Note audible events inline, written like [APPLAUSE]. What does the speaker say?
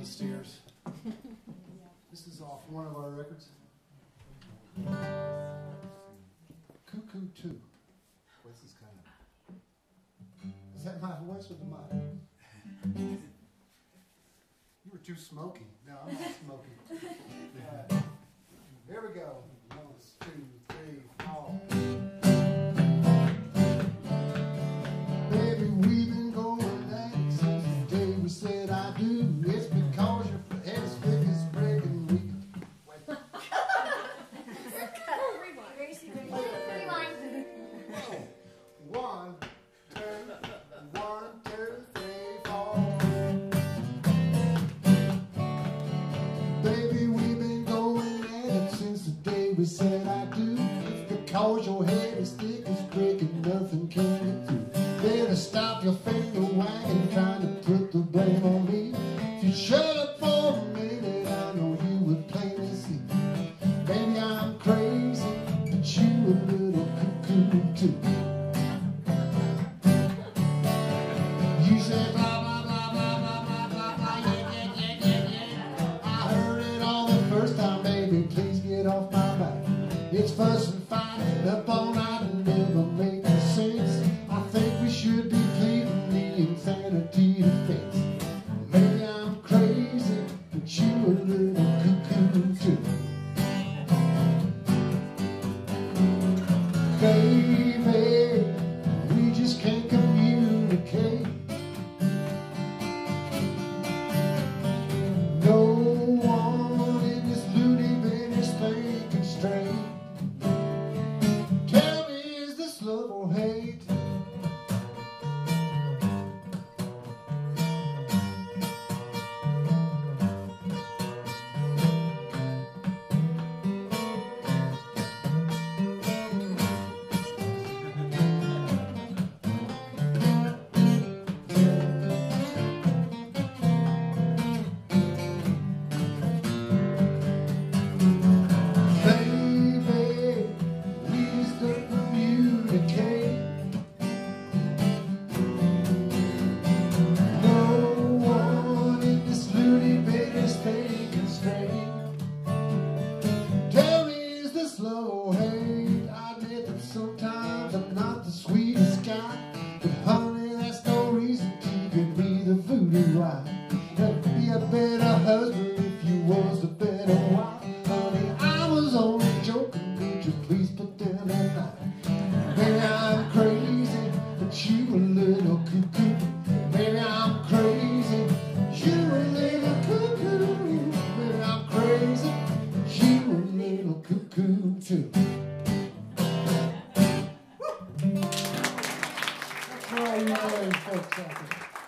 these stairs. [LAUGHS] This is off one of our records. Cuckoo Two. What's this kind of? Is that my voice or the mic? [LAUGHS] You were too smoky. No, I'm not smoky. [LAUGHS] Alright. Here we go. One, two, three, four. Baby, we've been going it since the day we said I do. We said I do. Because your head is thick as brick and nothing can get through. Better stop your finger wagging, trying to put the blame on me. If you shut up for a minute, I know you would plainly see. Baby, I'm crazy, but you a little cuckoo too. It's fuss and fighting up all night and never making sense. I think we should be pleading the insanity defense. Maybe I'm crazy, but you a little cuckoo too. Baby, hate? I admit that sometimes I'm not the sweetest guy, but honey, that's no reason to give me the voodoo eye. I'd be a better husband if you was a better wife. Honey, I was only joking, would you please put down that knife? one, two. That's why you folks out there.